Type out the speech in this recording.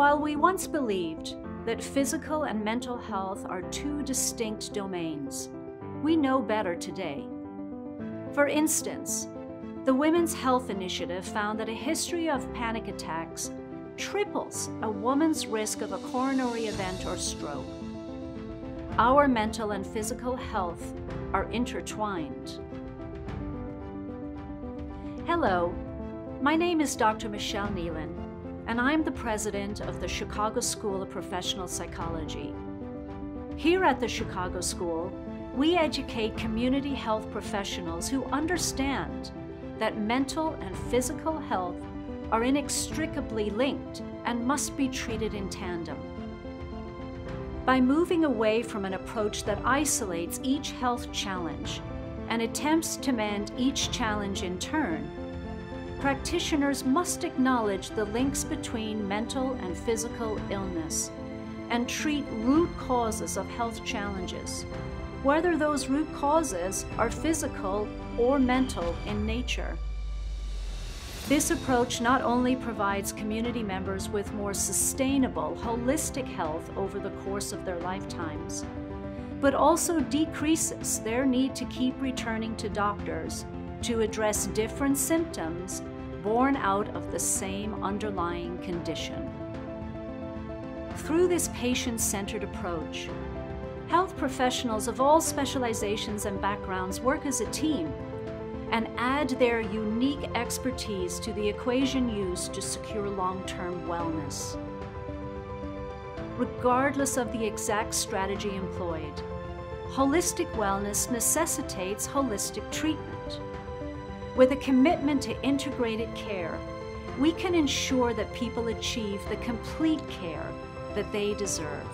While we once believed that physical and mental health are two distinct domains, we know better today. For instance, the Women's Health Initiative found that a history of panic attacks triples a woman's risk of a coronary event or stroke. Our mental and physical health are intertwined. Hello, my name is Dr. Michele Nealon, and I'm the president of the Chicago School of Professional Psychology. Here at the Chicago School, we educate community health professionals who understand that mental and physical health are inextricably linked and must be treated in tandem. By moving away from an approach that isolates each health challenge and attempts to mend each challenge in turn, practitioners must acknowledge the links between mental and physical illness and treat root causes of health challenges, whether those root causes are physical or mental in nature. This approach not only provides community members with more sustainable, holistic health over the course of their lifetimes, but also decreases their need to keep returning to doctors to address different symptoms born out of the same underlying condition. Through this patient centered approach, health professionals of all specializations and backgrounds work as a team and add their unique expertise to the equation used to secure long term wellness. Regardless of the exact strategy employed, holistic wellness necessitates holistic treatment. With a commitment to integrated care, we can ensure that people achieve the complete care that they deserve.